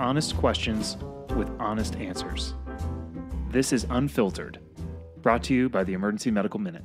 honest questions with honest answers. This is Unfiltered, brought to you by the Emergency Medical Minute.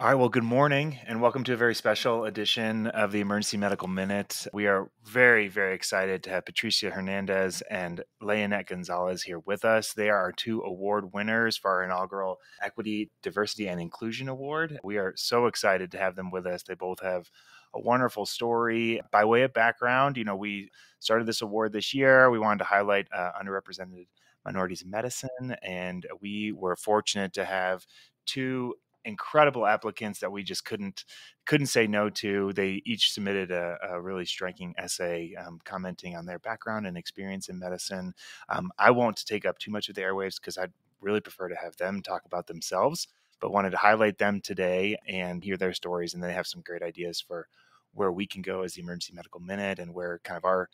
All right, well, good morning and welcome to a very special edition of the Emergency Medical Minute. We are very, very excited to have Patricia Hernandez and Leyanet Gonzalez here with us. They are our two award winners for our inaugural Equity, Diversity, and Inclusion Award. We are so excited to have them with us. They both have a wonderful story. By way of background, you know, we started this award this year. We wanted to highlight uh, underrepresented minorities in medicine, and we were fortunate to have two incredible applicants that we just couldn't couldn't say no to. They each submitted a, a really striking essay um, commenting on their background and experience in medicine. Um, I won't take up too much of the airwaves because I'd really prefer to have them talk about themselves, but wanted to highlight them today and hear their stories. And they have some great ideas for where we can go as the Emergency Medical Minute and where kind of our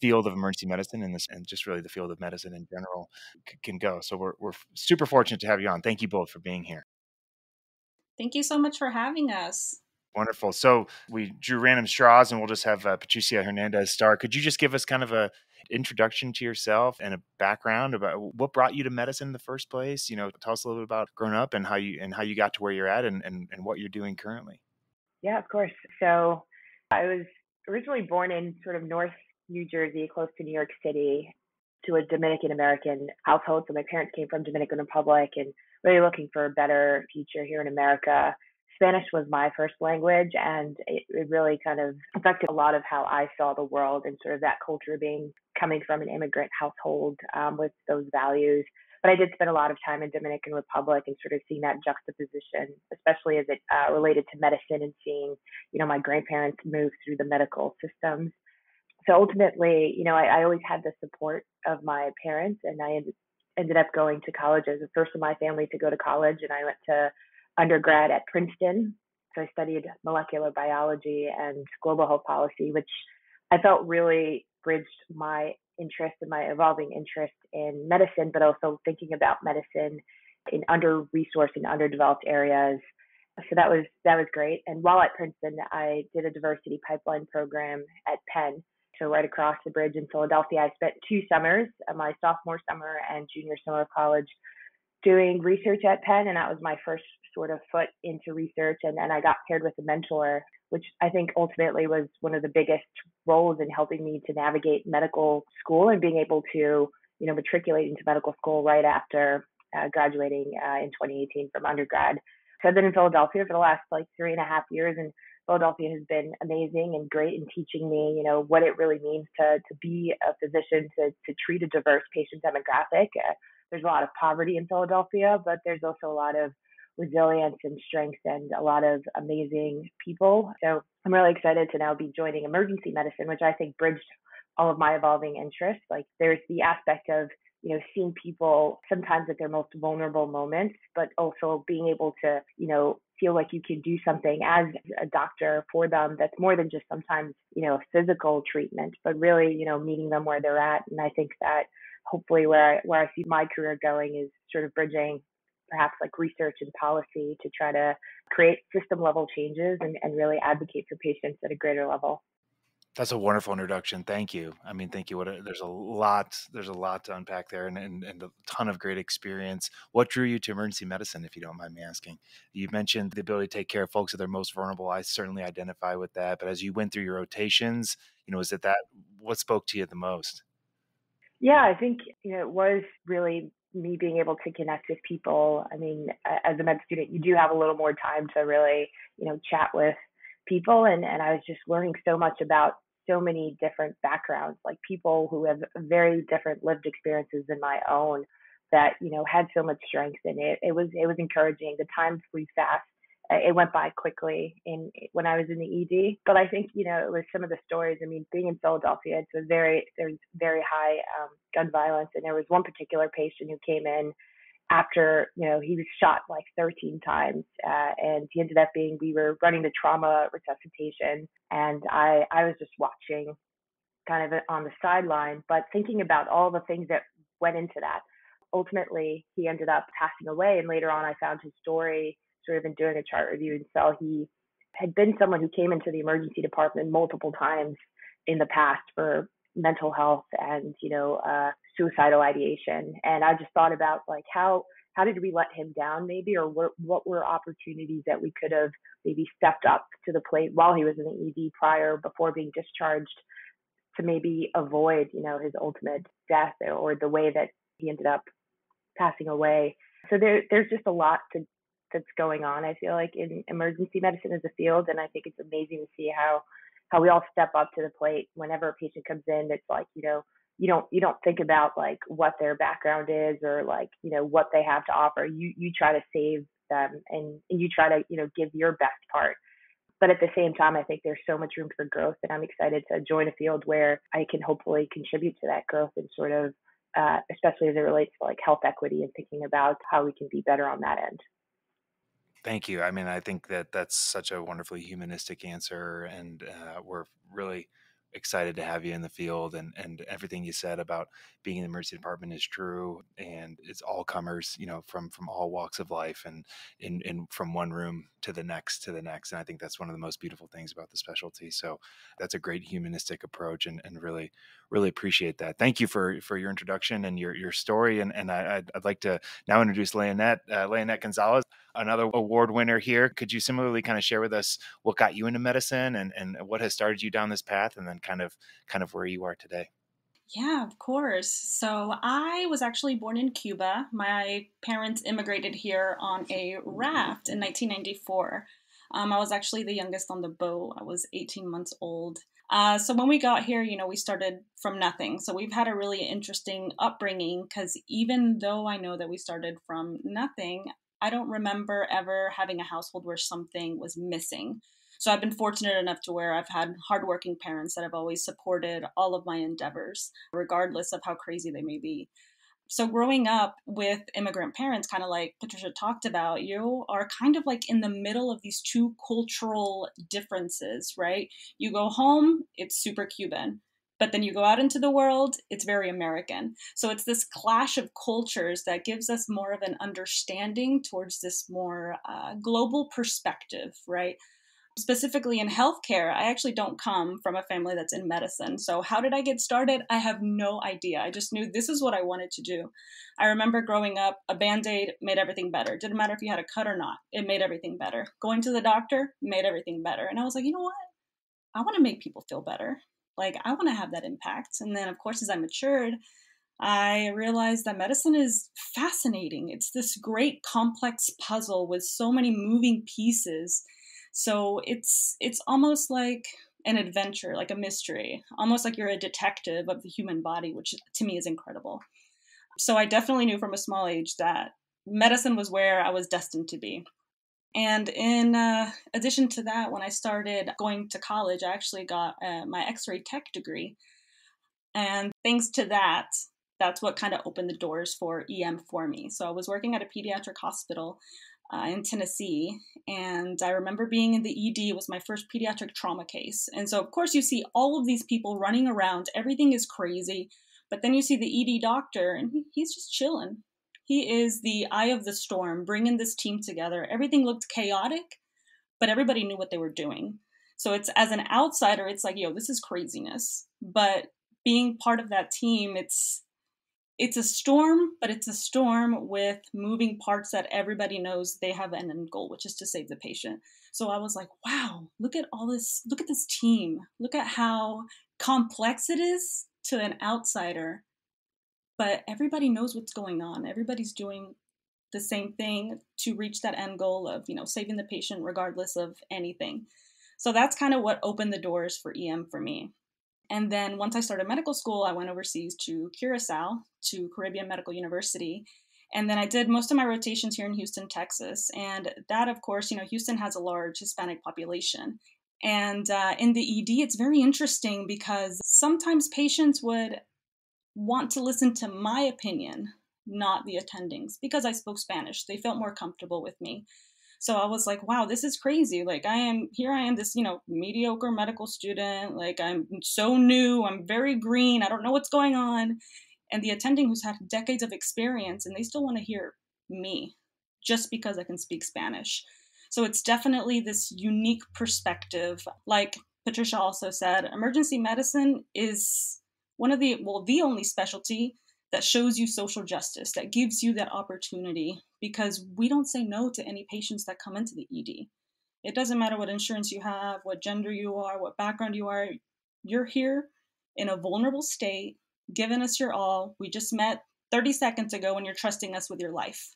field of emergency medicine and this and just really the field of medicine in general c- can go. So we're, we're super fortunate to have you on. Thank you both for being here. Thank you so much for having us. Wonderful. So we drew random straws, and we'll just have uh, Patricia Hernandez star. Could you just give us kind of a introduction to yourself and a background about what brought you to medicine in the first place? You know, tell us a little bit about growing up and how you and how you got to where you're at, and and, and what you're doing currently. Yeah, of course. So I was originally born in sort of North New Jersey, close to New York City, to a Dominican American household. So my parents came from Dominican Republic and really looking for a better future here in America. Spanish was my first language, and it, it really kind of affected a lot of how I saw the world and sort of that culture being coming from an immigrant household um, with those values. But I did spend a lot of time in Dominican Republic and sort of seeing that juxtaposition, especially as it uh, related to medicine and seeing, you know, my grandparents move through the medical systems. So ultimately, you know, I, I always had the support of my parents, and I ended, ended up going to college as the first of my family to go to college, and I went to undergrad at Princeton. So I studied molecular biology and global health policy, which I felt really bridged my interest and my evolving interest in medicine, but also thinking about medicine in under resourced and underdeveloped areas. So that was that was great. And while at Princeton, I did a diversity pipeline program at Penn. So right across the bridge in Philadelphia, I spent two summers, uh, my sophomore summer and junior summer of college, doing research at Penn, and that was my first sort of foot into research. And then I got paired with a mentor, which I think ultimately was one of the biggest roles in helping me to navigate medical school and being able to, you know, matriculate into medical school right after uh, graduating uh, in 2018 from undergrad. So I've been in Philadelphia for the last like three and a half years, and Philadelphia has been amazing and great in teaching me, you know, what it really means to to be a physician to to treat a diverse patient demographic. Uh, there's a lot of poverty in Philadelphia, but there's also a lot of resilience and strength and a lot of amazing people. So I'm really excited to now be joining emergency medicine, which I think bridged all of my evolving interests. Like there's the aspect of you know seeing people sometimes at their most vulnerable moments, but also being able to you know feel like you can do something as a doctor for them that's more than just sometimes you know a physical treatment, but really you know meeting them where they're at. And I think that hopefully where I, where I see my career going is sort of bridging perhaps like research and policy to try to create system level changes and, and really advocate for patients at a greater level. That's a wonderful introduction. Thank you. I mean, thank you. What a, there's a lot. There's a lot to unpack there, and, and, and a ton of great experience. What drew you to emergency medicine, if you don't mind me asking? You mentioned the ability to take care of folks that are most vulnerable. I certainly identify with that. But as you went through your rotations, you know, is it that what spoke to you the most? Yeah, I think you know it was really me being able to connect with people. I mean, as a med student, you do have a little more time to really, you know, chat with people. And, and I was just learning so much about so many different backgrounds, like people who have very different lived experiences than my own that, you know, had so much strength in it. It was, it was encouraging. The time flew fast it went by quickly in when I was in the ED. But I think you know it was some of the stories. I mean, being in Philadelphia, it's a very there's very high um, gun violence, and there was one particular patient who came in after you know he was shot like 13 times, uh, and he ended up being we were running the trauma resuscitation, and I I was just watching, kind of on the sideline, but thinking about all the things that went into that. Ultimately, he ended up passing away, and later on, I found his story sort of in doing a chart review and saw he had been someone who came into the emergency department multiple times in the past for mental health and you know uh, suicidal ideation. And I just thought about like how how did we let him down maybe, or what what were opportunities that we could have maybe stepped up to the plate while he was in the ED prior before being discharged to maybe avoid you know his ultimate death or the way that he ended up passing away. So there there's just a lot to that's going on. I feel like in emergency medicine as a field, and I think it's amazing to see how how we all step up to the plate whenever a patient comes in. It's like you know you don't you don't think about like what their background is or like you know what they have to offer. You you try to save them and, and you try to you know give your best part. But at the same time, I think there's so much room for growth, and I'm excited to join a field where I can hopefully contribute to that growth and sort of, uh, especially as it relates to like health equity and thinking about how we can be better on that end. Thank you. I mean, I think that that's such a wonderfully humanistic answer, and uh, we're really excited to have you in the field and and everything you said about being in the emergency department is true and it's all comers you know from from all walks of life and in in from one room to the next to the next and i think that's one of the most beautiful things about the specialty so that's a great humanistic approach and, and really really appreciate that thank you for for your introduction and your your story and and I, would like to now introduce leyanet uh, leyanet gonzalez another award winner here. Could you similarly kind of share with us what got you into medicine and, and what has started you down this path and then kind of kind of where you are today? Yeah, of course. So I was actually born in Cuba. My parents immigrated here on a raft in 1994. Um, I was actually the youngest on the boat. I was 18 months old. Uh, so when we got here, you know, we started from nothing. So we've had a really interesting upbringing because even though I know that we started from nothing, I don't remember ever having a household where something was missing. So I've been fortunate enough to where I've had hardworking parents that have always supported all of my endeavors, regardless of how crazy they may be. So growing up with immigrant parents, kind of like Patricia talked about, you are kind of like in the middle of these two cultural differences, right? You go home, it's super Cuban. But then you go out into the world, it's very American. So it's this clash of cultures that gives us more of an understanding towards this more uh, global perspective, right? Specifically in healthcare, I actually don't come from a family that's in medicine. So, how did I get started? I have no idea. I just knew this is what I wanted to do. I remember growing up, a band aid made everything better. Didn't matter if you had a cut or not, it made everything better. Going to the doctor made everything better. And I was like, you know what? I want to make people feel better. Like, I want to have that impact. And then, of course, as I matured, I realized that medicine is fascinating. It's this great complex puzzle with so many moving pieces. So it's it's almost like an adventure, like a mystery, almost like you're a detective of the human body, which to me is incredible. So I definitely knew from a small age that medicine was where I was destined to be. And in uh, addition to that, when I started going to college, I actually got uh, my x ray tech degree. And thanks to that, that's what kind of opened the doors for EM for me. So I was working at a pediatric hospital uh, in Tennessee, and I remember being in the ED. It was my first pediatric trauma case. And so, of course, you see all of these people running around, everything is crazy. But then you see the ED doctor, and he's just chilling. He is the eye of the storm, bringing this team together. Everything looked chaotic, but everybody knew what they were doing. So it's as an outsider, it's like, yo, this is craziness. But being part of that team, it's it's a storm, but it's a storm with moving parts that everybody knows they have an end goal, which is to save the patient. So I was like, wow, look at all this, look at this team. Look at how complex it is to an outsider but everybody knows what's going on. Everybody's doing the same thing to reach that end goal of, you know, saving the patient regardless of anything. So that's kind of what opened the doors for EM for me. And then once I started medical school, I went overseas to Curacao, to Caribbean Medical University. And then I did most of my rotations here in Houston, Texas. And that, of course, you know, Houston has a large Hispanic population. And uh, in the ED, it's very interesting because sometimes patients would want to listen to my opinion, not the attendings, because I spoke Spanish. They felt more comfortable with me. So I was like, wow, this is crazy. Like, I am here, I am this, you know, mediocre medical student. Like, I'm so new, I'm very green, I don't know what's going on. And the attending who's had decades of experience, and they still want to hear me just because I can speak Spanish. So it's definitely this unique perspective. Like Patricia also said, emergency medicine is one of the, well, the only specialty that shows you social justice, that gives you that opportunity, because we don't say no to any patients that come into the ED. It doesn't matter what insurance you have, what gender you are, what background you are, you're here in a vulnerable state, giving us your all. We just met 30 seconds ago and you're trusting us with your life.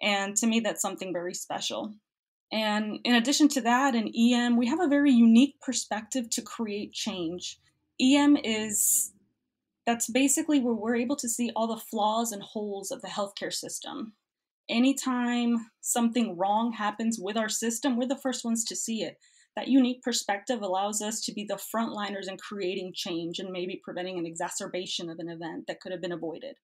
And to me, that's something very special. And in addition to that, in EM, we have a very unique perspective to create change. EM is that's basically where we're able to see all the flaws and holes of the healthcare system. Anytime something wrong happens with our system, we're the first ones to see it. That unique perspective allows us to be the frontliners in creating change and maybe preventing an exacerbation of an event that could have been avoided.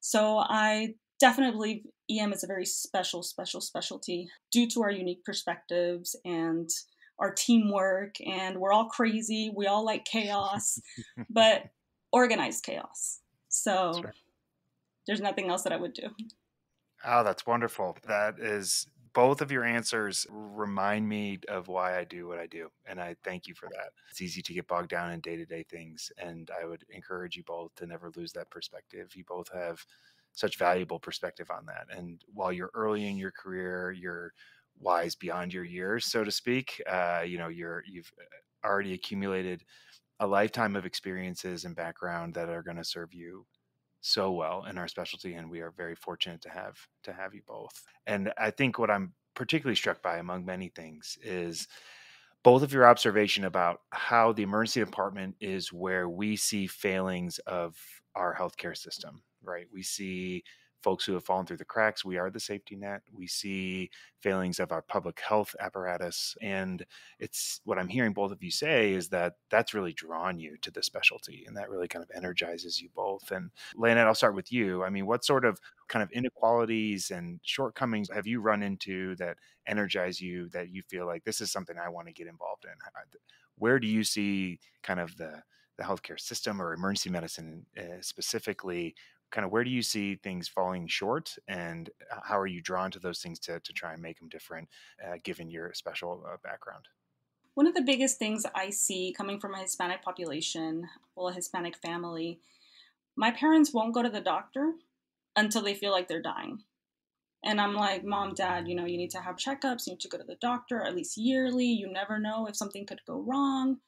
So I definitely believe EM is a very special, special specialty due to our unique perspectives and our teamwork. And we're all crazy. We all like chaos, but organized chaos. So right. there's nothing else that I would do. Oh, that's wonderful. That is both of your answers remind me of why I do what I do. And I thank you for that. It's easy to get bogged down in day to day things. And I would encourage you both to never lose that perspective. You both have such valuable perspective on that. And while you're early in your career, you're wise beyond your years, so to speak. Uh, you know, you're you've uh, already accumulated a lifetime of experiences and background that are going to serve you so well in our specialty and we are very fortunate to have to have you both and i think what i'm particularly struck by among many things is both of your observation about how the emergency department is where we see failings of our healthcare system right? We see folks who have fallen through the cracks. We are the safety net. We see failings of our public health apparatus. And it's what I'm hearing both of you say is that that's really drawn you to the specialty and that really kind of energizes you both. And Leyanet, I'll start with you. I mean, what sort of kind of inequalities and shortcomings have you run into that energize you that you feel like this is something I want to get involved in? Where do you see kind of the the healthcare system or emergency medicine uh, specifically kind of where do you see things falling short and how are you drawn to those things to, to try and make them different uh, given your special uh, background? One of the biggest things i see coming from a hispanic population well a hispanic family my parents won't go to the doctor until they feel like they're dying. And i'm like mom dad you know you need to have checkups you need to go to the doctor at least yearly you never know if something could go wrong.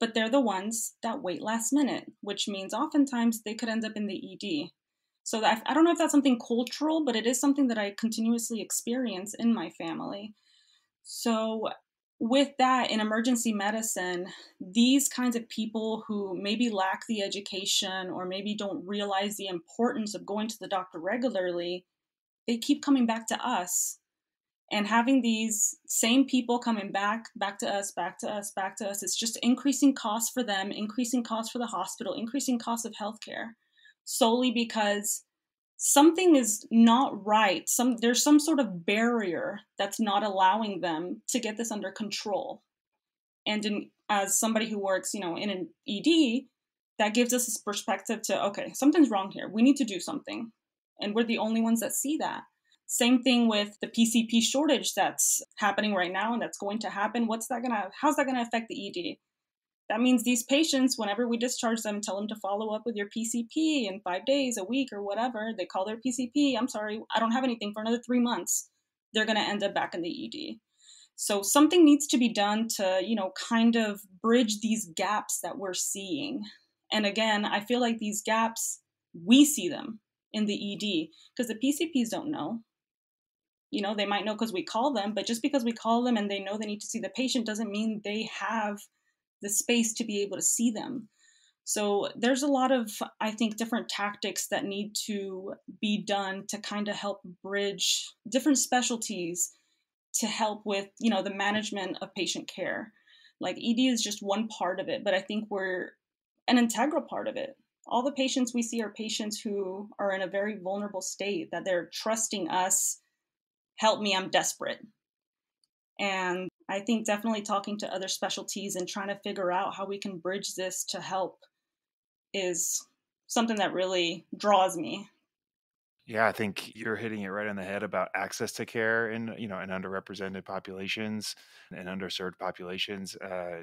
But they're the ones that wait last minute, which means oftentimes they could end up in the ED. So that, I don't know if that's something cultural, but it is something that I continuously experience in my family. So with that in emergency medicine, these kinds of people who maybe lack the education or maybe don't realize the importance of going to the doctor regularly, they keep coming back to us. And having these same people coming back, back to us, back to us, back to us, it's just increasing costs for them, increasing costs for the hospital, increasing costs of healthcare solely because something is not right. Some there's some sort of barrier that's not allowing them to get this under control. And in, as somebody who works you know in an ed that gives us this perspective to okay something's wrong here. We need to do something. And we're the only ones that see that. Same thing with the pcp shortage that's happening right now and that's going to happen. What's that gonna how's that gonna affect the ed that means these patients, whenever we discharge them, tell them to follow up with your PCP in five days, a week, or whatever. They call their PCP, I'm sorry, I don't have anything for another three months. They're going to end up back in the ED. So something needs to be done to, you know, kind of bridge these gaps that we're seeing. And again, I feel like these gaps, we see them in the ED because the PCPs don't know. You know, they might know because we call them, but just because we call them and they know they need to see the patient doesn't mean they have the space to be able to see them. So there's a lot of, I think, different tactics that need to be done to kind of help bridge different specialties to help with, you know, the management of patient care. Like ED is just one part of it, but I think we're an integral part of it. All the patients we see are patients who are in a very vulnerable state that they're trusting us, help me, I'm desperate. And I think definitely talking to other specialties and trying to figure out how we can bridge this to help is something that really draws me. Yeah, I think you're hitting it right on the head about access to care in you know in underrepresented populations and underserved populations, uh,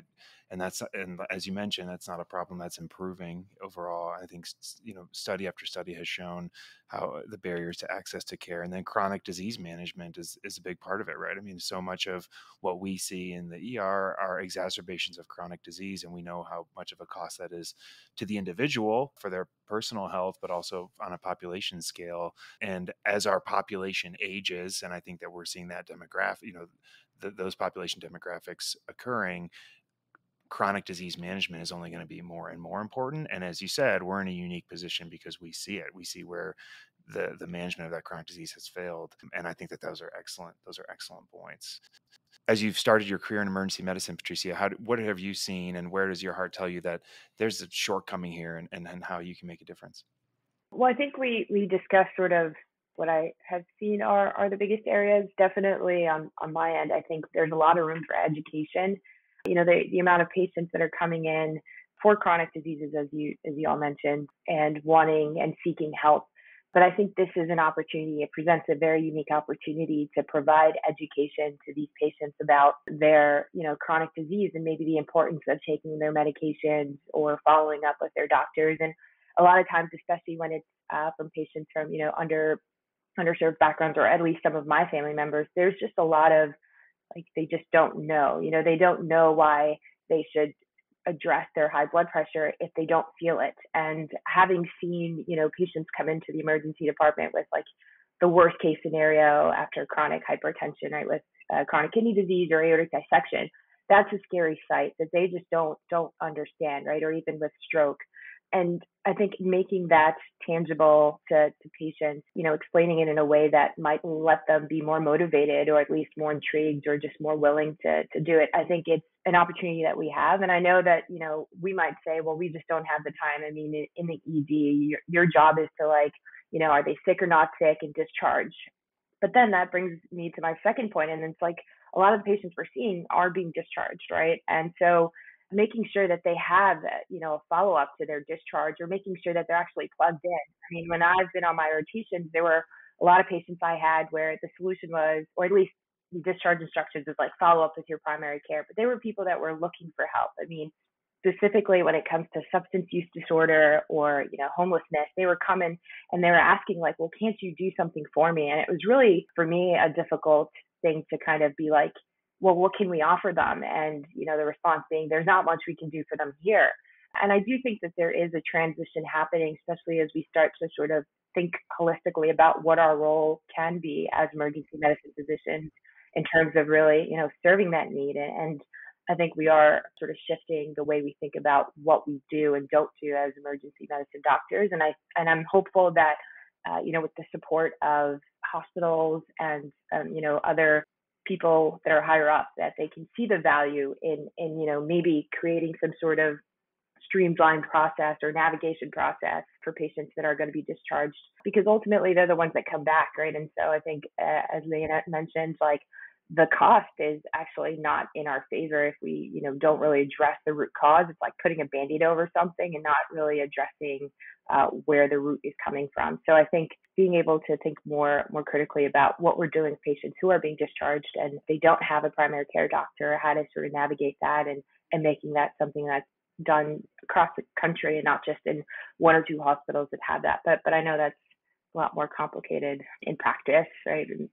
and that's and as you mentioned, that's not a problem that's improving overall. I think you know study after study has shown how the barriers to access to care, and then chronic disease management is is a big part of it, right? I mean, so much of what we see in the ER are exacerbations of chronic disease, and we know how much of a cost that is to the individual for their personal health, but also on a population scale and as our population ages, and I think that we're seeing that demographic, you know, the, those population demographics occurring, chronic disease management is only going to be more and more important. And as you said, we're in a unique position because we see it. We see where the the management of that chronic disease has failed. And I think that those are excellent. Those are excellent points. As you've started your career in emergency medicine, Patricia, how what have you seen, and where does your heart tell you that there's a shortcoming here, and, and, and how you can make a difference? Well, I think we we discussed sort of what I have seen are are the biggest areas. Definitely on on my end, I think there's a lot of room for education. You know, the the amount of patients that are coming in for chronic diseases, as you as you all mentioned, and wanting and seeking help. But I think this is an opportunity. It presents a very unique opportunity to provide education to these patients about their, you know, chronic disease and maybe the importance of taking their medications or following up with their doctors and a lot of times, especially when it's uh, from patients from you know under underserved backgrounds or at least some of my family members, there's just a lot of like they just don't know. You know, they don't know why they should address their high blood pressure if they don't feel it. And having seen, you know, patients come into the emergency department with like the worst case scenario after chronic hypertension, right, with uh, chronic kidney disease or aortic dissection, that's a scary sight that they just don't don't understand, right? Or even with stroke and I think making that tangible to, to patients, you know, explaining it in a way that might let them be more motivated or at least more intrigued or just more willing to, to do it. I think it's an opportunity that we have. And I know that, you know, we might say, well, we just don't have the time. I mean, in, the ED, your, your job is to like, you know, are they sick or not sick and discharge. But then that brings me to my second point, and it's like a lot of the patients we're seeing are being discharged, right? And so making sure that they have uh, you know a follow up to their discharge or making sure that they're actually plugged in. I mean when i've been on my rotations there were a lot of patients i had where the solution was or at least the discharge instructions was like follow up with your primary care but there were people that were looking for help. I mean specifically when it comes to substance use disorder or you know homelessness they were coming and they were asking like well can't you do something for me? And it was really for me a difficult thing to kind of be like well, what can we offer them? And, you know, the response being, there's not much we can do for them here. And I do think that there is a transition happening, especially as we start to sort of think holistically about what our role can be as emergency medicine physicians in terms of really, you know, serving that need. And I think we are sort of shifting the way we think about what we do and don't do as emergency medicine doctors. And I and I'm hopeful that, uh, you know, with the support of hospitals and um, you know other people that are higher up that they can see the value in in you know maybe creating some sort of streamlined process or navigation process for patients that are going to be discharged because ultimately they're the ones that come back right? And so i think uh, as leyanet mentioned like the cost is actually not in our favor if we you know don't really address the root cause. It's like putting a band-aid over something and not really addressing uh, where the root is coming from. So i think being able to think more more critically about what we're doing with patients who are being discharged and they don't have a primary care doctor how to sort of navigate that and and making that something that's done across the country and not just in one or two hospitals that have that. But but i know that's a lot more complicated in practice right? And,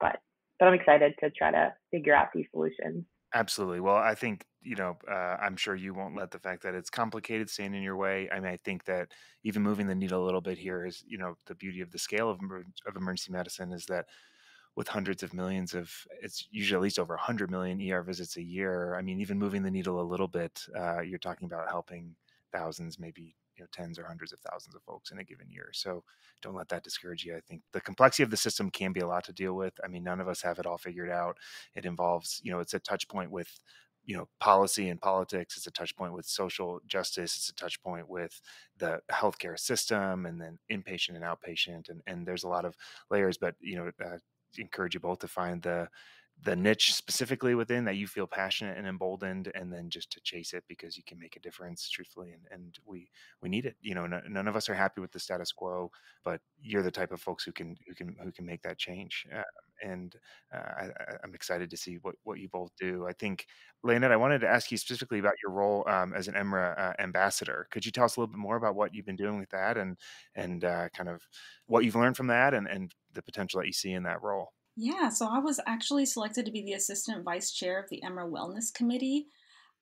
but but I'm excited to try to figure out these solutions. Absolutely. Well, I think, you know, uh, I'm sure you won't let the fact that it's complicated stand in your way. I mean, I think that even moving the needle a little bit here is, you know, the beauty of the scale of, of emergency medicine is that with hundreds of millions of, it's usually at least over 100 million ER visits a year. I mean, even moving the needle a little bit, uh, you're talking about helping thousands, maybe you know tens or hundreds of thousands of folks in a given year. So don't let that discourage you. I think the complexity of the system can be a lot to deal with. I mean, none of us have it all figured out. It involves, you know, it's a touch point with you know policy and politics it's a touch point with social justice it's a touch point with the healthcare system and then inpatient and outpatient and, and there's a lot of layers but you know uh, encourage you both to find the the niche specifically within that you feel passionate and emboldened and then just to chase it because you can make a difference truthfully and, and we we need it you know none of us are happy with the status quo but you're the type of folks who can who can who can make that change uh, and uh, I, am excited to see what, what you both do. I think, Leyanet, I wanted to ask you specifically about your role um, as an EMRA uh, ambassador. Could you tell us a little bit more about what you've been doing with that and and uh, kind of what you've learned from that and, and the potential that you see in that role? Yeah, so I was actually selected to be the assistant vice chair of the EMRA Wellness Committee.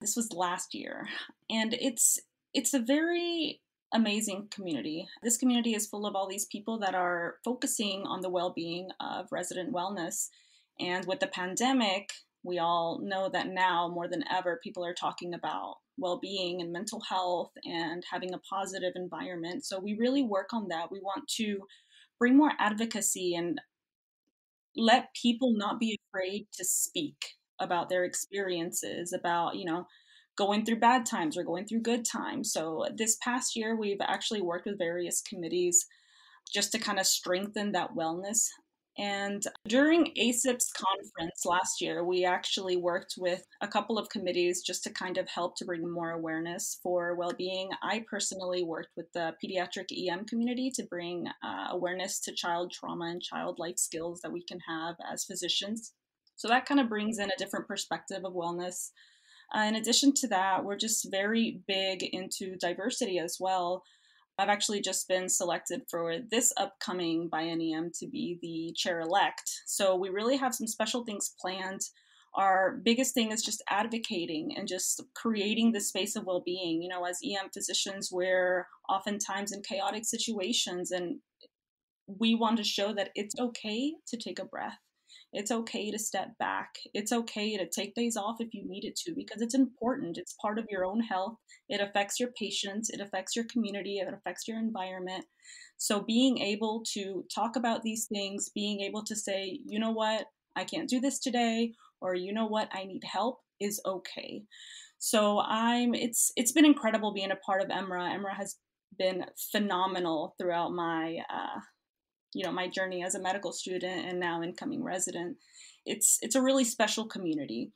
This was last year, and it's it's a very amazing community. This community is full of all these people that are focusing on the well-being of resident wellness. And with the pandemic, we all know that now more than ever people are talking about well-being and mental health and having a positive environment. So we really work on that. We want to bring more advocacy and let people not be afraid to speak about their experiences, about, you know, going through bad times or going through good times. So this past year, we've actually worked with various committees just to kind of strengthen that wellness. And during ACEP's conference last year, we actually worked with a couple of committees just to kind of help to bring more awareness for well being. I personally worked with the pediatric EM community to bring uh, awareness to child trauma and child life skills that we can have as physicians. So that kind of brings in a different perspective of wellness. Uh, in addition to that, we're just very big into diversity as well. I've actually just been selected for this upcoming biennium to be the chair elect. So we really have some special things planned. Our biggest thing is just advocating and just creating the space of well being. You know, as EM physicians, we're oftentimes in chaotic situations, and we want to show that it's okay to take a breath it's okay to step back. It's okay to take days off if you needed to because it's important. It's part of your own health. It affects your patients, it affects your community, it affects your environment. So, being able to talk about these things, being able to say, you know what, I can't do this today, or you know what, I need help is okay. So I'm it's it's been incredible being a part of EMRA. EMRA has been phenomenal throughout my uh, you know my journey as a medical student and now incoming resident it's it's a really special community.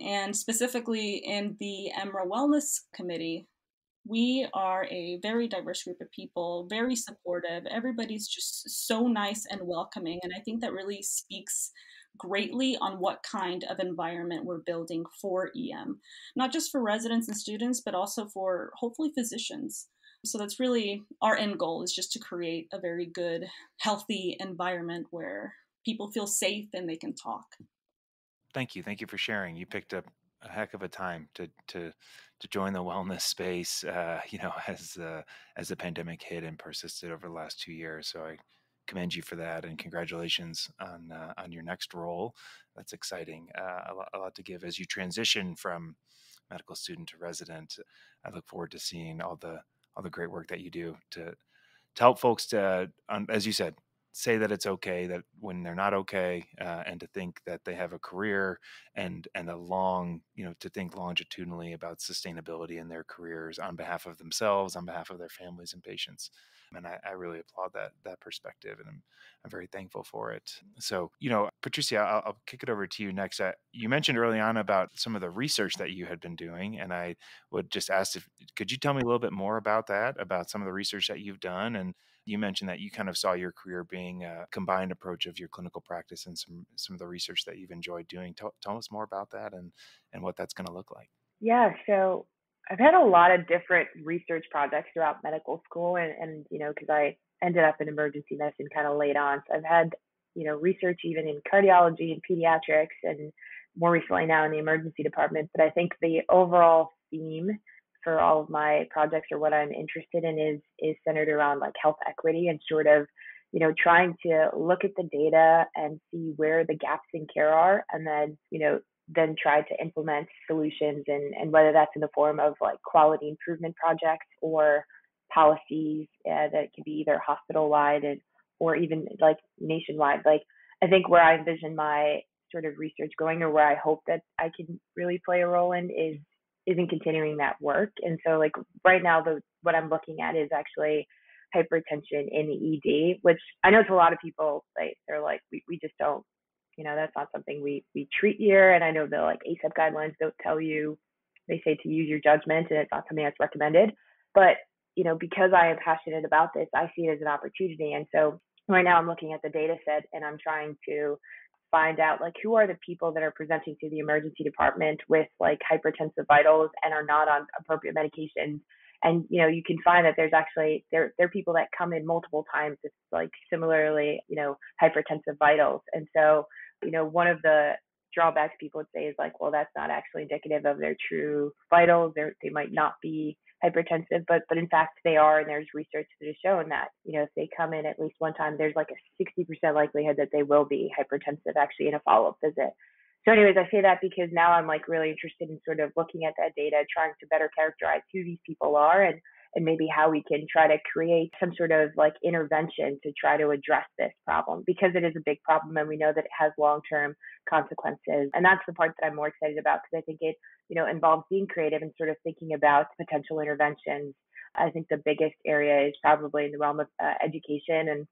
And specifically in the emra wellness committee we are a very diverse group of people very supportive. Everybody's just so nice and welcoming and i think that really speaks greatly on what kind of environment we're building for em not just for residents and students but also for hopefully physicians so that's really our end goal is just to create a very good, healthy environment where people feel safe and they can talk. Thank you. Thank you for sharing. You picked up a heck of a time to to to join the wellness space. Uh, you know, as uh, as the pandemic hit and persisted over the last two years. So I commend you for that and congratulations on uh, on your next role. That's exciting. Uh, a lot, a lot to give as you transition from medical student to resident. I look forward to seeing all the all the great work that you do to to help folks to, um, as you said, say that it's okay that when they're not okay uh, and to think that they have a career and and a long you know to think longitudinally about sustainability in their careers on behalf of themselves on behalf of their families and patients and I, I really applaud that that perspective and I'm, I'm very thankful for it. So you know patricia i'll, I'll kick it over to you next. Uh, you mentioned early on about some of the research that you had been doing and i would just ask if could you tell me a little bit more about that about some of the research that you've done and you mentioned that you kind of saw your career being a combined approach of your clinical practice and some some of the research that you've enjoyed doing. Tell, tell us more about that and and what that's going to look like. Yeah, so I've had a lot of different research projects throughout medical school, and and you know because I ended up in emergency medicine kind of late on, so I've had you know research even in cardiology and pediatrics, and more recently now in the emergency department. But I think the overall theme for all of my projects or what I'm interested in is is centered around like health equity and sort of you know trying to look at the data and see where the gaps in care are and then you know then try to implement solutions and and whether that's in the form of like quality improvement projects or policies uh, that could be either hospital wide and or even like nationwide. Like i think where i envision my sort of research going or where i hope that i can really play a role in is isn't continuing that work. And so like right now the what I'm looking at is actually hypertension in the ED, which I know to a lot of people like they're like we, we just don't you know, that's not something we we treat here. And I know the like ACEP guidelines don't tell you they say to use your judgment and it's not something that's recommended. But, you know, because I am passionate about this, I see it as an opportunity. And so right now I'm looking at the data set and I'm trying to find out like who are the people that are presenting to the emergency department with like hypertensive vitals and are not on appropriate medications. And you know you can find that there's actually there there are people that come in multiple times with like similarly you know hypertensive vitals. And so you know one of the drawbacks people would say is like well that's not actually indicative of their true vitals. They they might not be hypertensive but but in fact they are and there's research that has shown that you know if they come in at least one time there's like a 60% likelihood that they will be hypertensive actually in a follow-up visit. So anyways i say that because now i'm like really interested in sort of looking at that data trying to better characterize who these people are and and maybe how we can try to create some sort of like intervention to try to address this problem because it is a big problem and we know that it has long-term consequences. And that's the part that i'm more excited about because i think it you know involves being creative and sort of thinking about potential interventions i think the biggest area is probably in the realm of uh, education and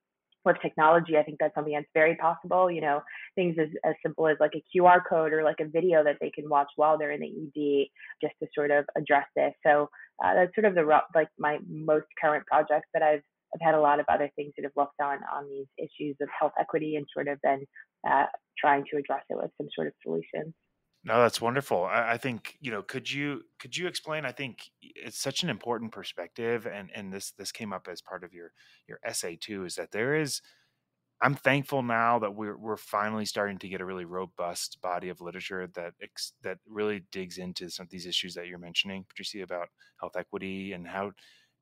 with technology, I think that's something that's very possible. You know, things as, as simple as like a QR code or like a video that they can watch while they're in the ED just to sort of address this. So uh, that's sort of the like my most current projects that I've I've had a lot of other things that have looked on on these issues of health equity and sort of been uh, trying to address it with some sort of solutions. No, that's wonderful. I, I think you know. Could you could you explain? I think it's such an important perspective, and and this this came up as part of your your essay too. Is that there is I'm thankful now that we're we're finally starting to get a really robust body of literature that ex, that really digs into some of these issues that you're mentioning, Patricia, about health equity and how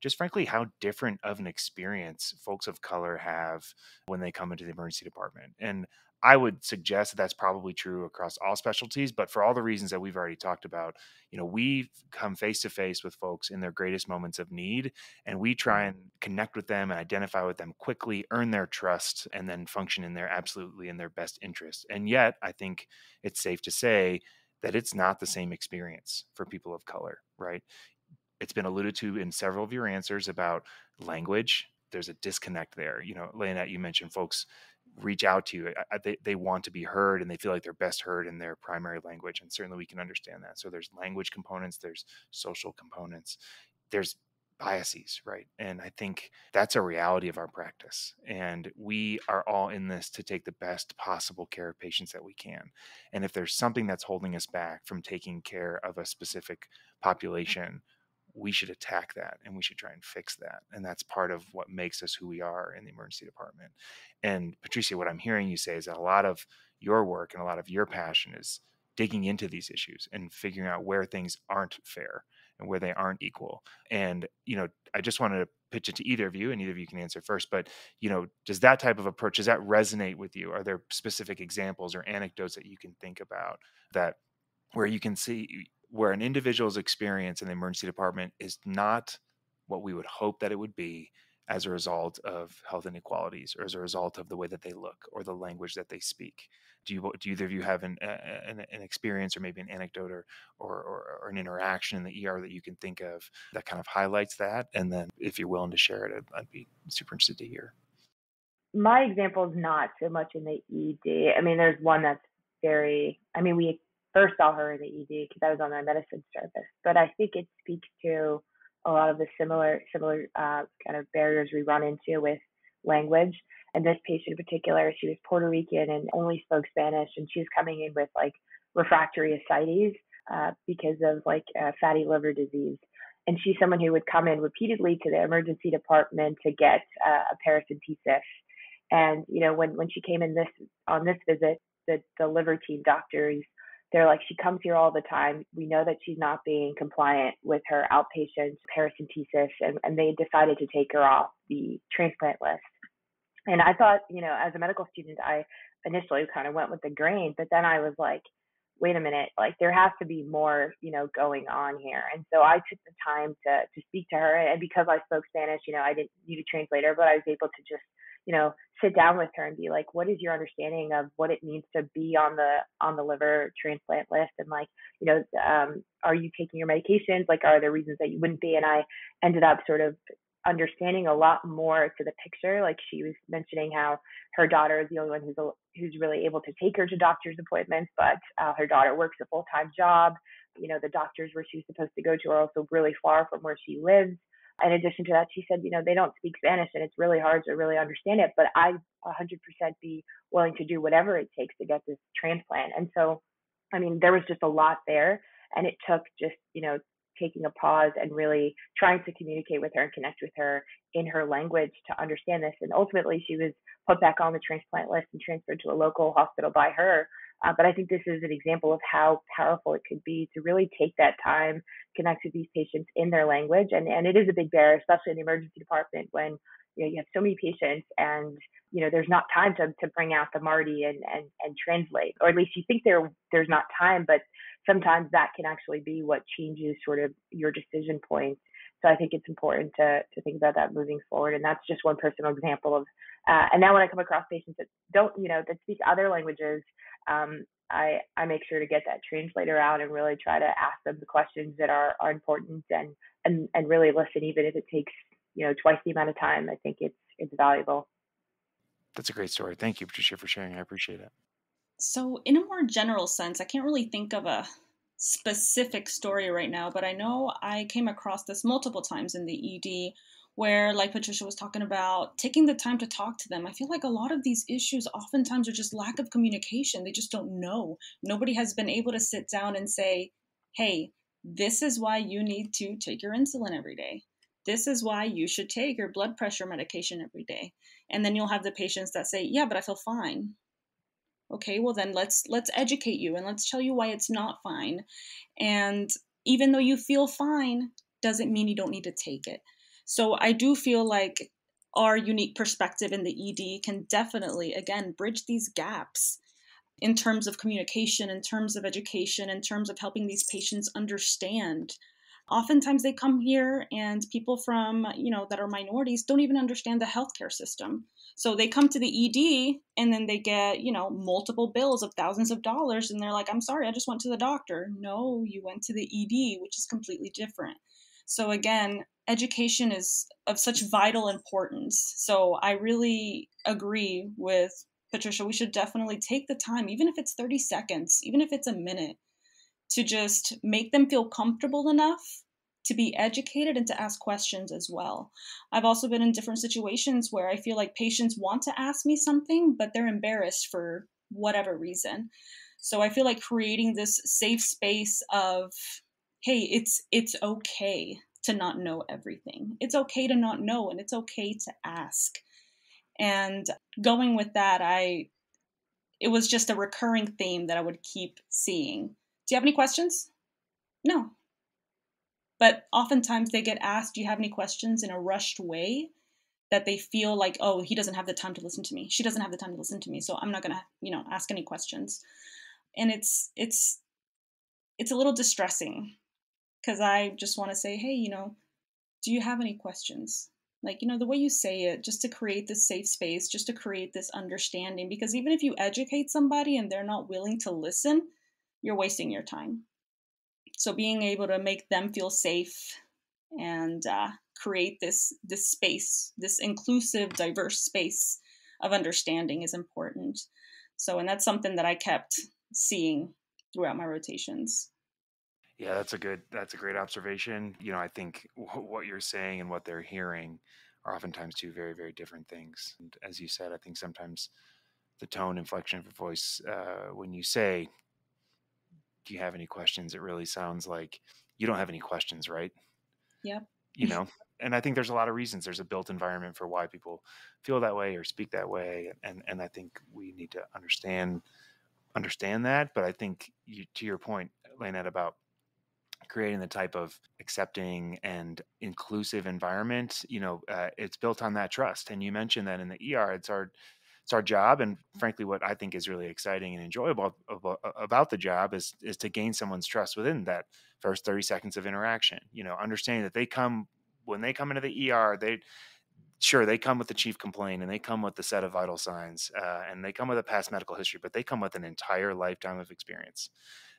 just frankly how different of an experience folks of color have when they come into the emergency department. And I would suggest that that's probably true across all specialties, but for all the reasons that we've already talked about, you know, we come face to face with folks in their greatest moments of need, and we try mm-hmm. and connect with them and identify with them quickly, earn their trust, and then function in their absolutely in their best interest. And yet, I think it's safe to say that it's not the same experience for people of color, right? It's been alluded to in several of your answers about language. There's a disconnect there. You know, Leyanet, you mentioned folks reach out to you. They, they want to be heard and they feel like they're best heard in their primary language. And certainly we can understand that. So there's language components, there's social components, there's biases, right? And I think that's a reality of our practice. And we are all in this to take the best possible care of patients that we can. And if there's something that's holding us back from taking care of a specific mm. population, we should attack that and we should try and fix that. And that's part of what makes us who we are in the emergency department. And Patricia, what I'm hearing you say is that a lot of your work and a lot of your passion is digging into these issues and figuring out where things aren't fair and where they aren't equal. And, you know, I just wanted to pitch it to either of you and either of you can answer first, but, you know, does that type of approach, does that resonate with you? Are there specific examples or anecdotes that you can think about that where you can see where an individual's experience in the emergency department is not what we would hope that it would be as a result of health inequalities or as a result of the way that they look or the language that they speak. Do you do either of you have an, an, an experience or maybe an anecdote or, or, or, or, an interaction in the er that you can think of that kind of highlights that? And then if you're willing to share it i'd, I'd be super interested to hear. My example is not so much in the ed i mean there's one that's very i mean we first saw her in the ED because I was on my medicine service. But I think it speaks to a lot of the similar similar uh, kind of barriers we run into with language. And this patient in particular, she was Puerto Rican and only spoke Spanish, and she was coming in with like refractory ascites uh, because of like uh, fatty liver disease. And she's someone who would come in repeatedly to the emergency department to get uh, a paracentesis. And you know, when when she came in this on this visit, the the liver team doctors they're like, she comes here all the time. We know that she's not being compliant with her outpatient paracentesis, and, and they decided to take her off the transplant list. And I thought, you know, as a medical student, I initially kind of went with the grain, but then I was like, wait a minute, like there has to be more, you know, going on here. And so I took the time to to speak to her, and because I spoke Spanish, you know, I didn't need a translator, but I was able to just you know sit down with her and be like what is your understanding of what it means to be on the on the liver transplant list and like you know um, are you taking your medications like are there reasons that you wouldn't be and i ended up sort of understanding a lot more to the picture. Like she was mentioning how her daughter is the only one who's who's really able to take her to doctor's appointments, but uh, her daughter works a full time job. You know, the doctors where she's supposed to go to are also really far from where she lives. In addition to that, she said, you know, they don't speak Spanish and it's really hard to really understand it, but I 100% be willing to do whatever it takes to get this transplant. And so, I mean, there was just a lot there and it took just, you know, taking a pause and really trying to communicate with her and connect with her in her language to understand this. And ultimately, she was put back on the transplant list and transferred to a local hospital by her. Uh, but I think this is an example of how powerful it could be to really take that time, connect with these patients in their language. And, and it is a big barrier, especially in the emergency department when you know you have so many patients and you know there's not time to, to bring out the MARTTI and, and, and translate, or at least you think there there's not time, but sometimes that can actually be what changes sort of your decision points. So I think it's important to to think about that moving forward. And that's just one personal example of. Uh, and now when I come across patients that don't, you know, that speak other languages, um, I I make sure to get that translator out and really try to ask them the questions that are are important and and and really listen, even if it takes you know twice the amount of time. I think it's it's valuable. That's a great story. Thank you, Patricia, for sharing. I appreciate it. So, in a more general sense, I can't really think of a specific story right now, but I know I came across this multiple times in the ED where, like Patricia was talking about, taking the time to talk to them. I feel like a lot of these issues oftentimes are just lack of communication. They just don't know. Nobody has been able to sit down and say, hey, this is why you need to take your insulin every day. This is why you should take your blood pressure medication every day. And then you'll have the patients that say, yeah, but I feel fine okay well then let's let's educate you and let's tell you why it's not fine and even though you feel fine doesn't mean you don't need to take it so i do feel like our unique perspective in the ed can definitely again bridge these gaps in terms of communication in terms of education in terms of helping these patients understand. Oftentimes they come here and people from you know that are minorities don't even understand the healthcare system. So they come to the ed and then they get you know multiple bills of thousands of dollars and they're like i'm sorry i just went to the doctor. No you went to the ed which is completely different so again education is of such vital importance so i really agree with patricia we should definitely take the time even if it's 30 seconds even if it's a minute to just make them feel comfortable enough to be educated and to ask questions as well. I've also been in different situations where I feel like patients want to ask me something, but they're embarrassed for whatever reason. So I feel like creating this safe space of, hey, it's it's okay to not know everything. It's okay to not know and it's okay to ask. And going with that, I it was just a recurring theme that I would keep seeing do you have any questions? No. But oftentimes they get asked, Do you have any questions in a rushed way that they feel like, oh, he doesn't have the time to listen to me. She doesn't have the time to listen to me. So I'm not gonna, you know, ask any questions. And it's it's it's a little distressing because I just want to say, hey, you know, do you have any questions? Like, you know, the way you say it, just to create this safe space, just to create this understanding. Because even if you educate somebody and they're not willing to listen, you're wasting your time. So being able to make them feel safe and uh, create this this space, this inclusive, diverse space of understanding is important. So, and that's something that I kept seeing throughout my rotations. Yeah, that's a good that's a great observation. You know, I think w- what you're saying and what they're hearing are oftentimes two very very different things. And as you said, I think sometimes the tone inflection of your voice uh, when you say do you have any questions? It really sounds like you don't have any questions, right? Yep. You know, and I think there's a lot of reasons. There's a built environment for why people feel that way or speak that way, and and I think we need to understand understand that. But I think you, to your point, Leyanet, about creating the type of accepting and inclusive environment, you know, uh, it's built on that trust. And you mentioned that in the ER, it's our it's our job and frankly what i think is really exciting and enjoyable about, about, the job is is to gain someone's trust within that first 30 seconds of interaction you know understanding that they come when they come into the er they sure they come with the chief complaint and they come with the set of vital signs uh, and they come with a past medical history but they come with an entire lifetime of experience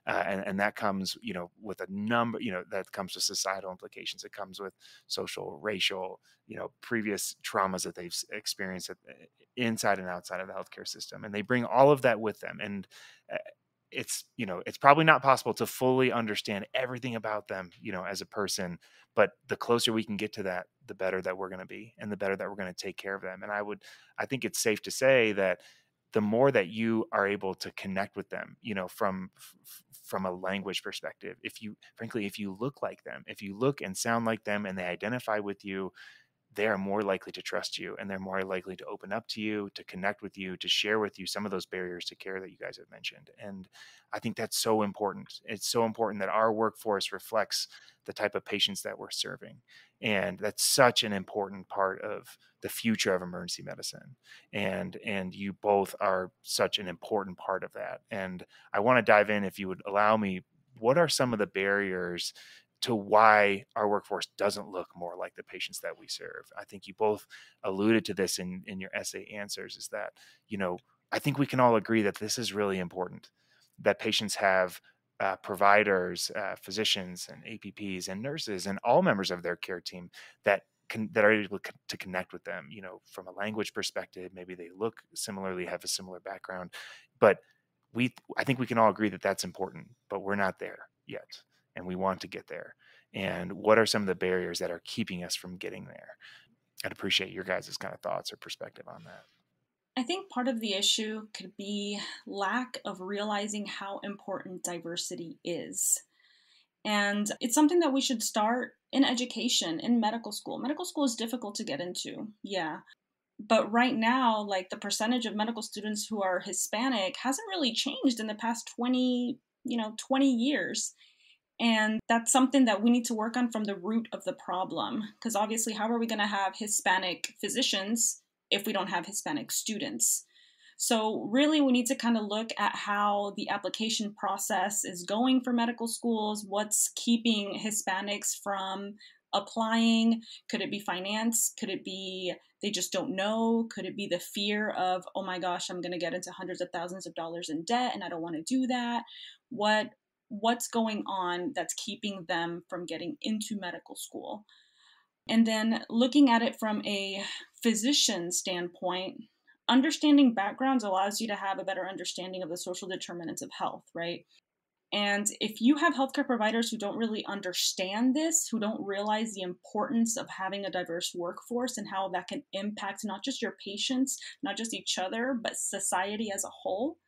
uh, and, and that comes you know with a number you know that comes with societal implications. It comes with social racial you know previous traumas that they've experienced inside and outside of the healthcare system and they bring all of that with them and uh, it's you know it's probably not possible to fully understand everything about them you know as a person but the closer we can get to that the better that we're going to be and the better that we're going to take care of them and i would i think it's safe to say that the more that you are able to connect with them you know from from a language perspective if you frankly if you look like them if you look and sound like them and they identify with you they are more likely to trust you and they're more likely to open up to you, to connect with you, to share with you some of those barriers to care that you guys have mentioned. And I think that's so important. It's so important that our workforce reflects the type of patients that we're serving. And that's such an important part of the future of emergency medicine. And and you both are such an important part of that. And I want to dive in if you would allow me what are some of the barriers to why our workforce doesn't look more like the patients that we serve. I think you both alluded to this in, in your essay answers is that, you know, I think we can all agree that this is really important, that patients have uh, providers, uh, physicians, and APPs and nurses and all members of their care team that can, that are able to connect with them. You know, from a language perspective, maybe they look similarly, have a similar background, but we I think we can all agree that that's important, but we're not there yet and we want to get there and what are some of the barriers that are keeping us from getting there i'd appreciate your guys' kind of thoughts or perspective on that I think part of the issue could be lack of realizing how important diversity is. And it's something that we should start in education, in medical school. Medical school is difficult to get into, yeah. But right now, like the percentage of medical students who are Hispanic hasn't really changed in the past 20, you know, 20 years. And that's something that we need to work on from the root of the problem. Because obviously, how are we going to have Hispanic physicians if we don't have Hispanic students? So, really, we need to kind of look at how the application process is going for medical schools, what's keeping Hispanics from applying. Could it be finance? Could it be they just don't know? Could it be the fear of, oh my gosh, I'm going to get into hundreds of thousands of dollars in debt and I don't want to do that? What what's going on that's keeping them from getting into medical school. And then looking at it from a physician standpoint, understanding backgrounds allows you to have a better understanding of the social determinants of health, right? And if you have healthcare providers who don't really understand this, who don't realize the importance of having a diverse workforce and how that can impact not just your patients, not just each other, but society as a whole,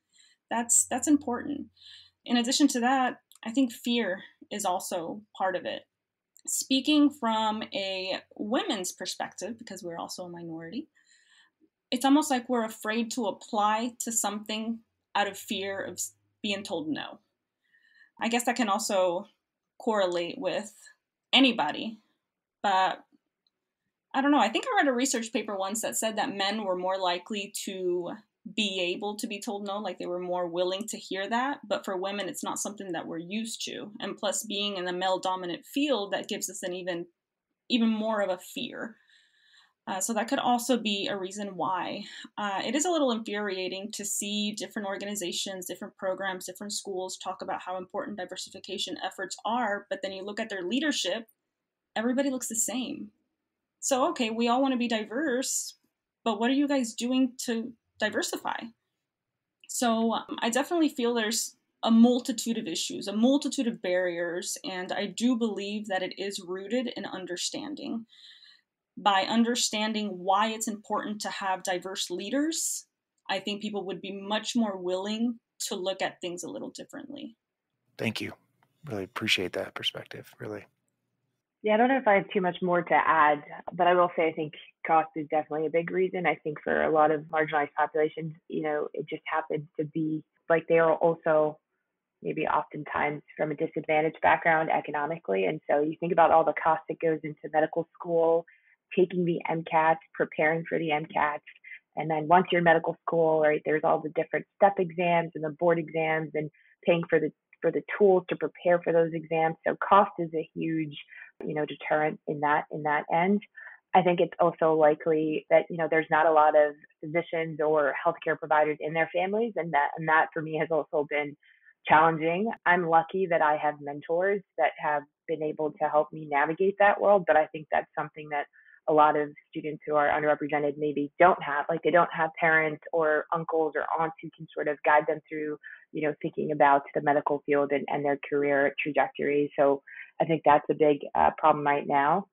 that's that's important in addition to that, I think fear is also part of it. Speaking from a women's perspective, because we're also a minority, it's almost like we're afraid to apply to something out of fear of being told no. I guess that can also correlate with anybody, but I don't know. I think I read a research paper once that said that men were more likely to be able to be told no, like they were more willing to hear that. But for women, it's not something that we're used to. And plus, being in a male dominant field, that gives us an even even more of a fear. Uh, so that could also be a reason why. Uh, it is a little infuriating to see different organizations, different programs, different schools talk about how important diversification efforts are, but then you look at their leadership, everybody looks the same. So, okay, we all want to be diverse, but what are you guys doing to diversify. So um, I definitely feel there's a multitude of issues, a multitude of barriers, and I do believe that it is rooted in understanding. By understanding why it's important to have diverse leaders, I think people would be much more willing to look at things a little differently. Thank you. Really appreciate that perspective, really. Yeah, I don't know if I have too much more to add, but I will say I think cost is definitely a big reason. I think for a lot of marginalized populations, you know, it just happens to be like they are also maybe oftentimes from a disadvantaged background economically. And so you think about all the cost that goes into medical school, taking the MCATs, preparing for the MCATs. And then once you're in medical school, right, there's all the different step exams and the board exams and paying for the for the tools to prepare for those exams. So cost is a huge you know, deterrent in that in that end. I think it's also likely that you know there's not a lot of physicians or healthcare providers in their families, and that and that for me has also been challenging. I'm lucky that I have mentors that have been able to help me navigate that world, but I think that's something that a lot of students who are underrepresented maybe don't have. Like they don't have parents or uncles or aunts who can sort of guide them through, you know, thinking about the medical field and, and their career trajectory. So I think that's a big uh, problem right now.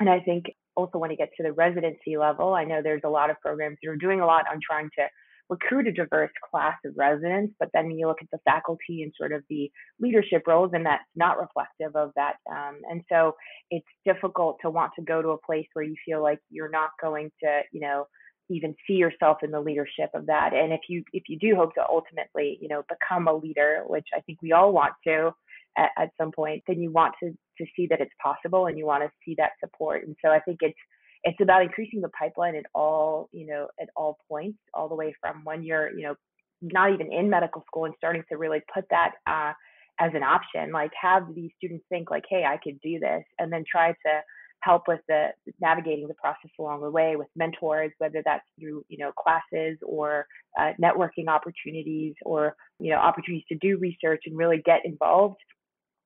And I think also when it get to the residency level, I know there's a lot of programs that are doing a lot on trying to recruit a diverse class of residents, but then you look at the faculty and sort of the leadership roles, and that's not reflective of that. Um, and so it's difficult to want to go to a place where you feel like you're not going to, you know, even see yourself in the leadership of that. And if you if you do hope to ultimately, you know, become a leader, which I think we all want to at, at some point, then you want to to see that it's possible and you want to see that support. And so I think it's it's about increasing the pipeline at all, you know, at all points, all the way from when you're, you know, not even in medical school and starting to really put that uh, as an option. Like have these students think like, hey, I could do this, and then try to help with the navigating the process along the way with mentors, whether that's through you know classes or uh, networking opportunities or you know opportunities to do research and really get involved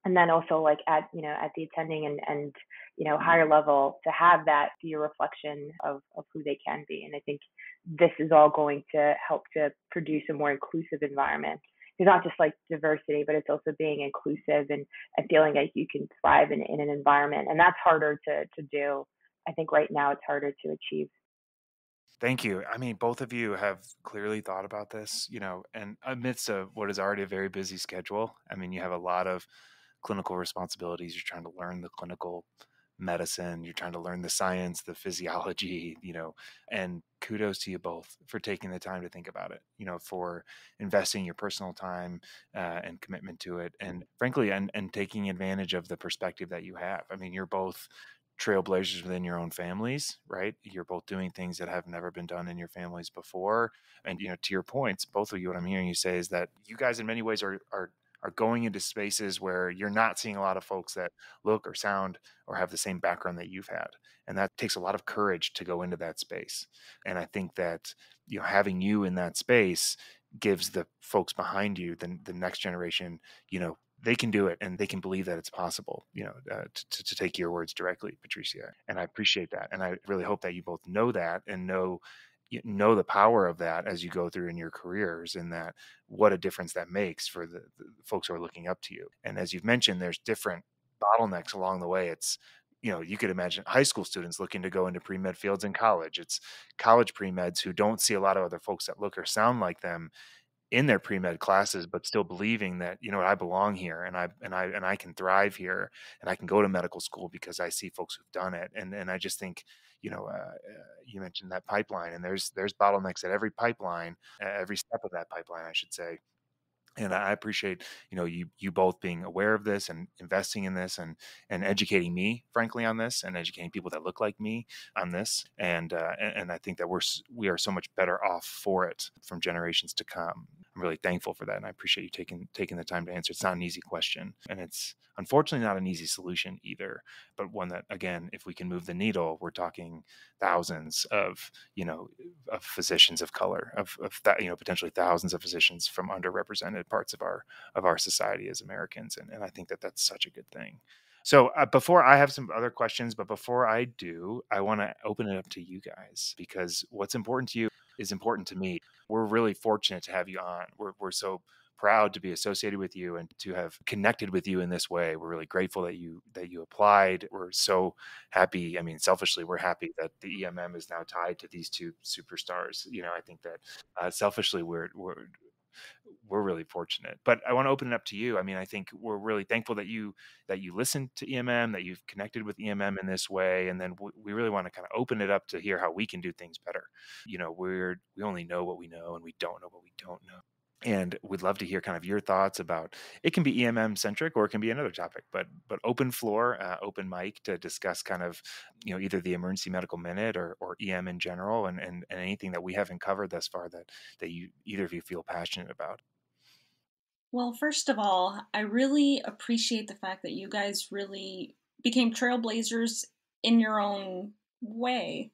and then also like at you know at the attending and and you know higher mm-hmm. level to have that be a reflection of of who they can be. And i think this is all going to help to produce a more inclusive environment. It's not just like diversity but it's also being inclusive and and feeling like you can thrive in, in an environment. And that's harder to to do. I think right now it's harder to achieve. Thank you. I mean, both of you have clearly thought about this, you know, and amidst of what is already a very busy schedule. I mean, you have a lot of clinical responsibilities. You're trying to learn the clinical medicine. You're trying to learn the science, the physiology, you know, and kudos to you both for taking the time to think about it, you know, for investing your personal time uh, and commitment to it. And frankly, and, and taking advantage of the perspective that you have. I mean, you're both trailblazers within your own families, right? You're both doing things that have never been done in your families before. And, you know, to your points, both of you, what I'm hearing you say is that you guys in many ways are, are are going into spaces where you're not seeing a lot of folks that look or sound or have the same background that you've had and that takes a lot of courage to go into that space and i think that you know having you in that space gives the folks behind you the, the next generation you know they can do it and they can believe that it's possible you know uh, to, to take your words directly patricia and i appreciate that and i really hope that you both know that and know you know the power of that as you go through in your careers and that what a difference that makes for the, the folks who are looking up to you. And as you've mentioned there's different bottlenecks along the way. It's you know you could imagine high school students looking to go into pre-med fields in college. It's college pre-meds who don't see a lot of other folks that look or sound like them in their pre-med classes but still believing that you know I belong here and I and I and I can thrive here and I can go to medical school because I see folks who've done it and and I just think you know, uh, uh, you mentioned that pipeline, and there's there's bottlenecks at every pipeline, every step of that pipeline, I should say. And I appreciate, you know, you you both being aware of this and investing in this and and educating me, frankly, on this, and educating people that look like me on this. And uh, and, and I think that we're we are so much better off for it from generations to come. I'm really thankful for that, and I appreciate you taking taking the time to answer. It's not an easy question, and it's unfortunately not an easy solution either, but one that again, if we can move the needle, we're talking thousands of you know of physicians of color, of of that you know potentially thousands of physicians from underrepresented parts of our of our society as Americans, and, and I think that that's such a good thing. So uh, before I have some other questions, but before I do, I want to open it up to you guys because what's important to you is important to me. We're really fortunate to have you on. We're, we're so proud to be associated with you and to have connected with you in this way. We're really grateful that you that you applied. We're so happy. I mean, selfishly, we're happy that the EMM is now tied to these two superstars. You know, I think that uh, selfishly, we're we're we're really fortunate. But I want to open it up to you. I mean, I think we're really thankful that you that you listened to EMM, that you've connected with EMM in this way, and then we really want to kind of open it up to hear how we can do things better. You know, we're we only know what we know, and we don't know what we don't know and we'd love to hear kind of your thoughts about it can be emm centric or it can be another topic but but open floor uh, open mic to discuss kind of you know either the emergency medical minute or, or em in general and, and and anything that we haven't covered thus far that that you either of you feel passionate about well first of all i really appreciate the fact that you guys really became trailblazers in your own way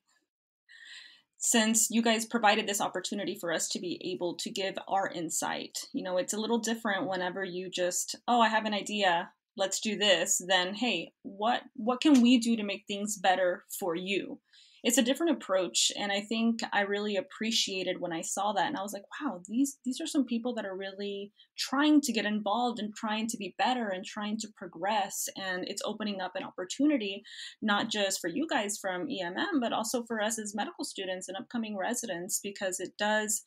since you guys provided this opportunity for us to be able to give our insight. You know, it's a little different whenever you just, oh, I have an idea, let's do this, then hey, what what can we do to make things better for you? It's a different approach and i think i really appreciated when i saw that and i was like wow these these are some people that are really trying to get involved and trying to be better and trying to progress and it's opening up an opportunity not just for you guys from emm but also for us as medical students and upcoming residents because it does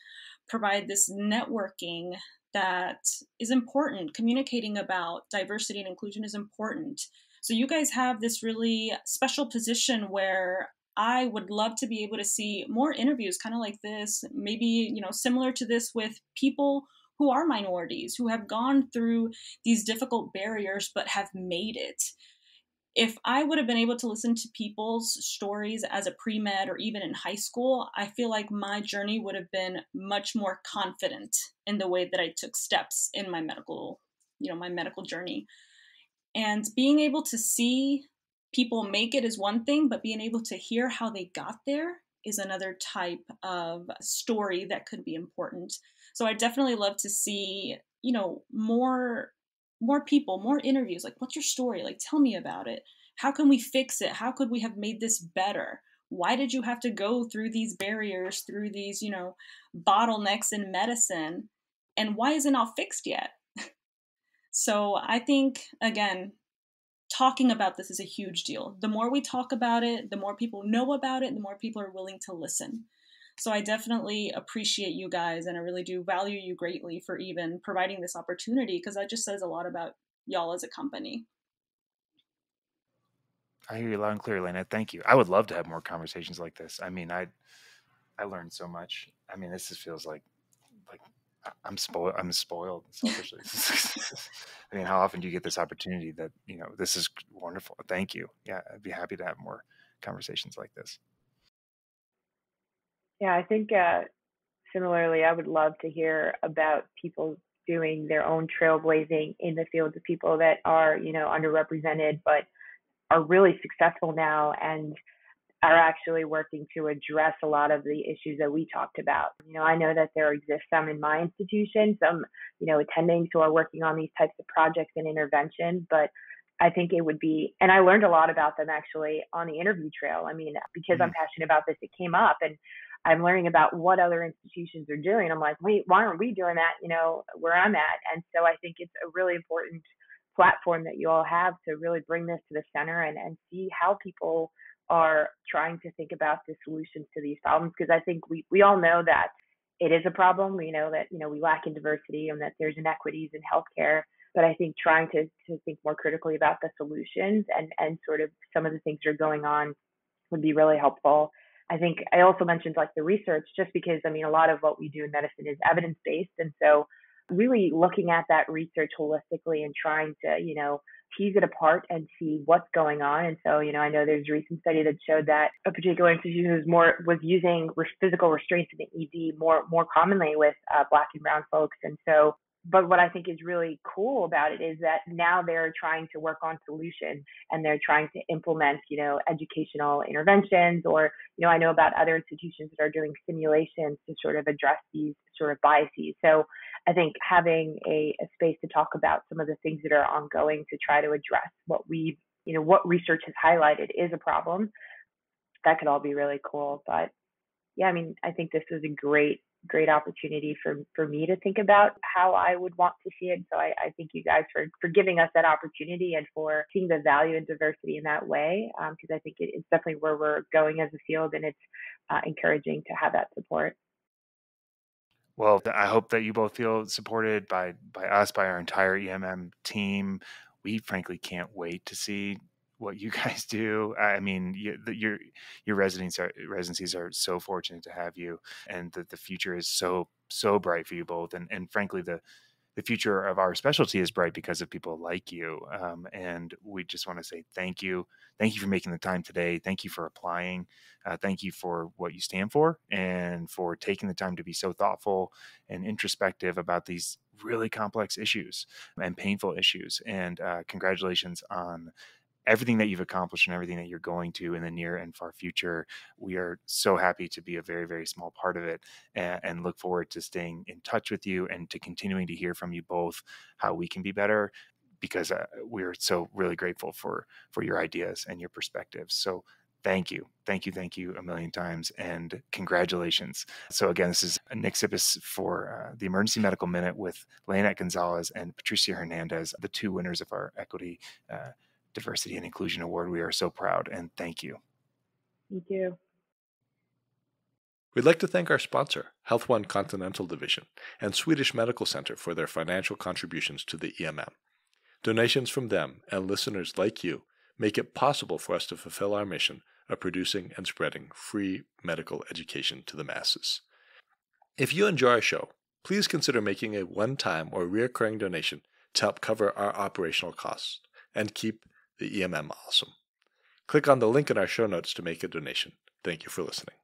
provide this networking that is important. Communicating about diversity and inclusion is important. So you guys have this really special position where I would love to be able to see more interviews kind of like this, maybe, you know, similar to this with people who are minorities, who have gone through these difficult barriers but have made it. If I would have been able to listen to people's stories as a pre med or even in high school, I feel like my journey would have been much more confident in the way that I took steps in my medical, you know, my medical journey. And being able to see people make it is one thing, but being able to hear how they got there is another type of story that could be important. So I definitely love to see, you know, more more people, more interviews. Like, what's your story? Like, tell me about it. How can we fix it? How could we have made this better? Why did you have to go through these barriers, through these, you know, bottlenecks in medicine? And why is it not fixed yet? so I think, again, talking about this is a huge deal. The more we talk about it, the more people know about it, the more people are willing to listen. So I definitely appreciate you guys and I really do value you greatly for even providing this opportunity because that just says a lot about y'all as a company. I hear you loud and clear, Lena. Thank you. I would love to have more conversations like this. I mean, I I learned so much. I mean, this just feels like I'm spoiled. I'm spoiled selfishly. I mean, how often do you get this opportunity that you know this is wonderful? Thank you. Yeah, I'd be happy to have more conversations like this. Yeah, I think uh, similarly, I would love to hear about people doing their own trailblazing in the fields of people that are you know underrepresented but are really successful now and are actually working to address a lot of the issues that we talked about. You know, I know that there exist some in my institution, some, you know, attendings who are working on these types of projects and interventions, but I think it would be, and I learned a lot about them actually on the interview trail. I mean, because. I'm mm. passionate about this, it came up and I'm learning about what other institutions are doing. I'm like, wait, why aren't we doing that, you know, where I'm at? And so I think it's a really important platform that you all have to really bring this to the center and, and see how people are trying to think about the solutions to these problems because I think we, we all know that it is a problem. We know that, you know, we lack in diversity and that there's inequities in healthcare. But I think trying to, to think more critically about the solutions and, and sort of some of the things that are going on would be really helpful. I think I also mentioned like the research, just because I mean, a lot of what we do in medicine is evidence based. And so really looking at that research holistically and trying to, you know, tease it apart and see what's going on. And so, you know, I know there's a recent study that showed that a particular institution was more was using physical restraints in the ED more more commonly with uh, Black and Brown folks. And so, but what I think is really cool about it is that now they're trying to work on solutions and they're trying to implement, you know, educational interventions or, you know, I know about other institutions that are doing simulations to sort of address these sort of biases. So I think having a, a space to talk about some of the things that are ongoing to try to address what we, you know, what research has highlighted is a problem. That could all be really cool. But yeah, I mean, I think this was a great, great opportunity for for me to think about how I would want to see it. So I, I thank you guys for for giving us that opportunity and for seeing the value in diversity in that way. Because um, I think it, it's definitely where we're going as a field, and it's uh, encouraging to have that support. Well, I hope that you both feel supported by by us, by our entire EMM team. We frankly can't wait to see what you guys do. I mean, you, the, your your residents are, residencies are so fortunate to have you, and that the future is so so bright for you both. And and frankly, the the future of our specialty is bright because of people like you. Um, and we just want to say thank you. Thank you for making the time today. Thank you for applying. Uh, thank you for what you stand for and for taking the time to be so thoughtful and introspective about these really complex issues and painful issues. And uh, congratulations on everything that you've accomplished and everything that you're going to in the near and far future. We are so happy to be a very, very small part of it and, and look forward to staying in touch with you and to continuing to hear from you both how we can be better because uh, we're so really grateful for for your ideas and your perspectives. So thank you, thank you, thank you a million times, and congratulations. So again, this is Nick Sippes for uh, the Emergency Medical Minute with Leyanet Gonzalez and Patricia Hernandez, the two winners of our Equity. Uh, Diversity and Inclusion Award. We are so proud and thank you. Thank you. We'd like to thank our sponsor, Health One Continental Division, and Swedish Medical Center for their financial contributions to the EMM. Donations from them and listeners like you make it possible for us to fulfill our mission of producing and spreading free medical education to the masses. If you enjoy our show, please consider making a one time or recurring donation to help cover our operational costs and keep the EMM awesome. Click on the link in our show notes to make a donation. Thank you for listening.